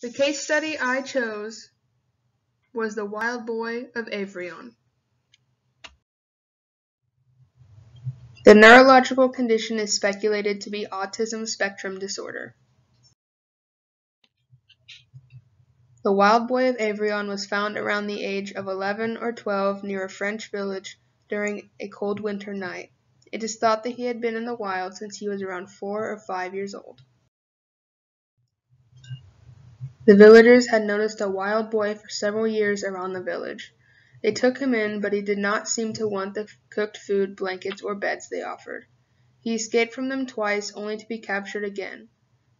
The case study I chose was The Wild Boy of Aveyron. The neurological condition is speculated to be autism spectrum disorder. The wild boy of Aveyron was found around the age of 11 or 12 near a French village during a cold winter night. It is thought that he had been in the wild since he was around 4 or 5 years old. The villagers had noticed a wild boy for several years around the village. They took him in, but he did not seem to want the cooked food, blankets, or beds they offered. He escaped from them twice, only to be captured again.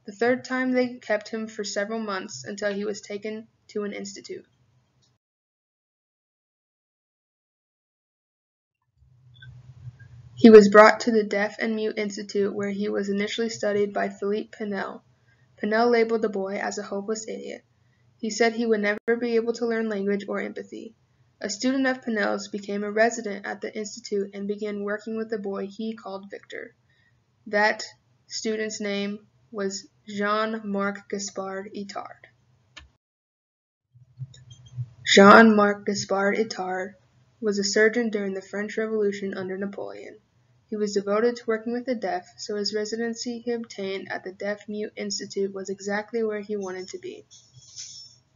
The third time they kept him for several months, until he was taken to an institute. He was brought to the Deaf and Mute Institute, where he was initially studied by Philippe Pinel. Pinel labeled the boy as a hopeless idiot. He said he would never be able to learn language or empathy. A student of Pinel's became a resident at the institute and began working with a boy he called Victor. That student's name was Jean-Marc Gaspard Itard. Jean-Marc Gaspard Itard was a surgeon during the French Revolution under Napoleon. He was devoted to working with the deaf, so his residency he obtained at the Deaf Mute Institute was exactly where he wanted to be.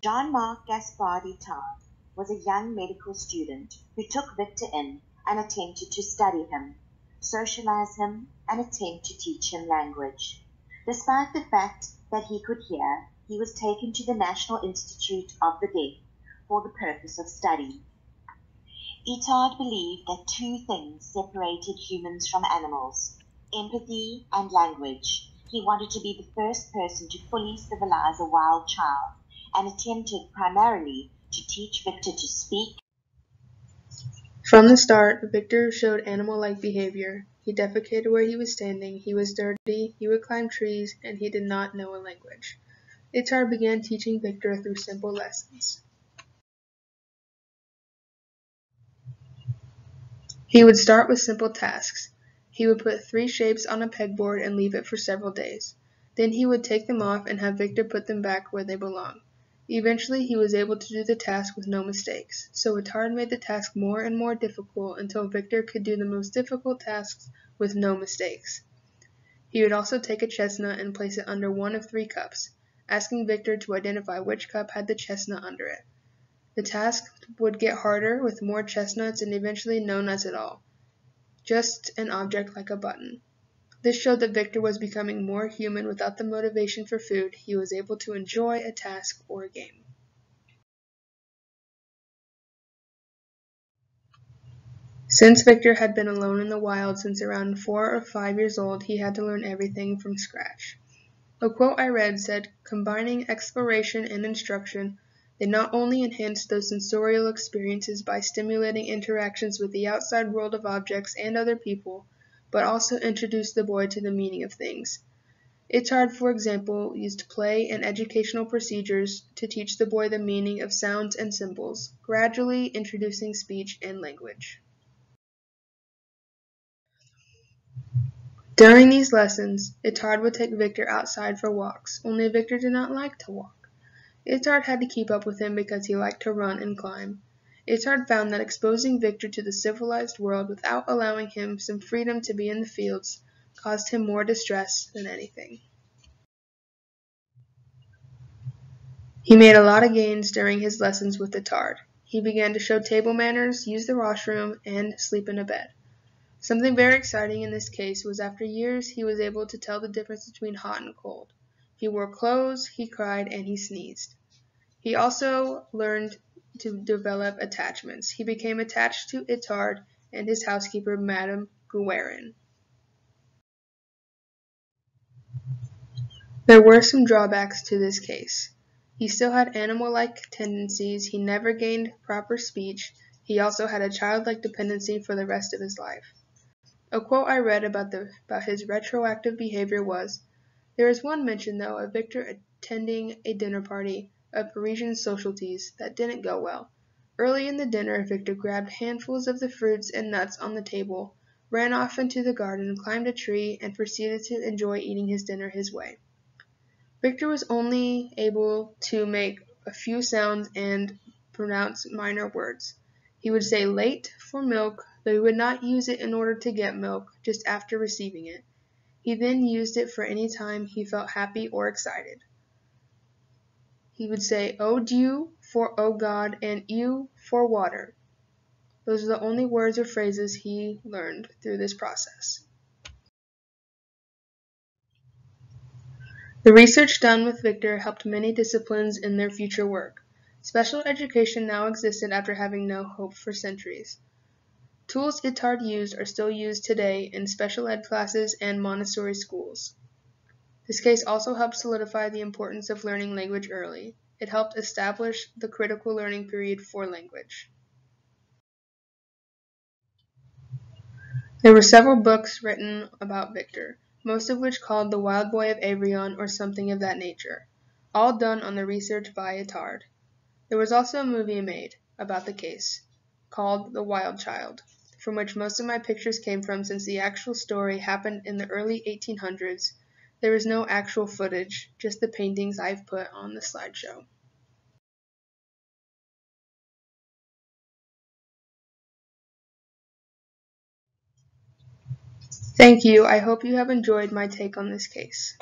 Jean-Marc Gaspard Itard was a young medical student who took Victor in and attempted to study him, socialize him, and attempt to teach him language. Despite the fact that he could hear, he was taken to the National Institute of the Deaf for the purpose of study. Itard believed that two things separated humans from animals empathy and language. He wanted to be the first person to fully civilize a wild child and attempted primarily to teach Victor to speak. From the start, Victor showed animal-like behavior. He defecated where he was standing, he was dirty, he would climb trees, and he did not know a language. Itard began teaching Victor through simple lessons. He would start with simple tasks. He would put three shapes on a pegboard and leave it for several days. Then he would take them off and have Victor put them back where they belong. Eventually he was able to do the task with no mistakes, so Itard made the task more and more difficult until Victor could do the most difficult tasks with no mistakes. He would also take a chestnut and place it under one of three cups, asking Victor to identify which cup had the chestnut under it. The task would get harder with more chestnuts and eventually no nuts at all, just an object like a button. This showed that Victor was becoming more human without the motivation for food. He was able to enjoy a task or a game. Since Victor had been alone in the wild since around four or five years old, he had to learn everything from scratch. A quote I read said, combining exploration and instruction, they not only enhanced those sensorial experiences by stimulating interactions with the outside world of objects and other people, but also introduced the boy to the meaning of things. Itard, for example, used play and educational procedures to teach the boy the meaning of sounds and symbols, gradually introducing speech and language. During these lessons, Itard would take Victor outside for walks, only Victor did not like to walk. Itard had to keep up with him because he liked to run and climb. Itard found that exposing Victor to the civilized world without allowing him some freedom to be in the fields caused him more distress than anything. He made a lot of gains during his lessons with Itard. He began to show table manners, use the washroom, and sleep in a bed. Something very exciting in this case was after years he was able to tell the difference between hot and cold. He wore clothes, he cried, and he sneezed. He also learned to develop attachments. He became attached to Itard and his housekeeper, Madame Guerin. There were some drawbacks to this case. He still had animal-like tendencies, he never gained proper speech, he also had a childlike dependency for the rest of his life. A quote I read about, the, about his retroactive behavior was, There is one mention, though, of Victor attending a dinner party of Parisian societies that didn't go well. Early in the dinner Victor grabbed handfuls of the fruits and nuts on the table, ran off into the garden, climbed a tree, and proceeded to enjoy eating his dinner his way. Victor was only able to make a few sounds and pronounce minor words. He would say late for milk, though he would not use it in order to get milk, just after receiving it. He then used it for any time he felt happy or excited. He would say, "O Dieu for "O God and eau for water. Those are the only words or phrases he learned through this process. The research done with Victor helped many disciplines in their future work. Special education now existed after having no hope for centuries. Tools Itard used are still used today in special ed classes and Montessori schools. This case also helped solidify the importance of learning language early. It helped establish the critical learning period for language. There were several books written about Victor, most of which called The Wild Boy of Aveyron or something of that nature, all done on the research by Itard. There was also a movie made about the case, called The Wild Child, from which most of my pictures came from since the actual story happened in the early 1800s. There is no actual footage, just the paintings I've put on the slideshow. Thank you. I hope you have enjoyed my take on this case.